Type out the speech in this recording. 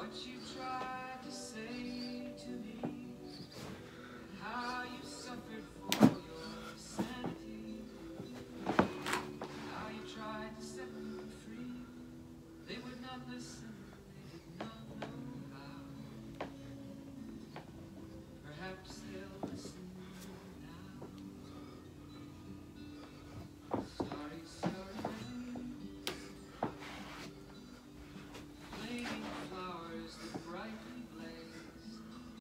What you tried to say to me, how you suffered for your sanity, how you tried to set them free, they would not listen.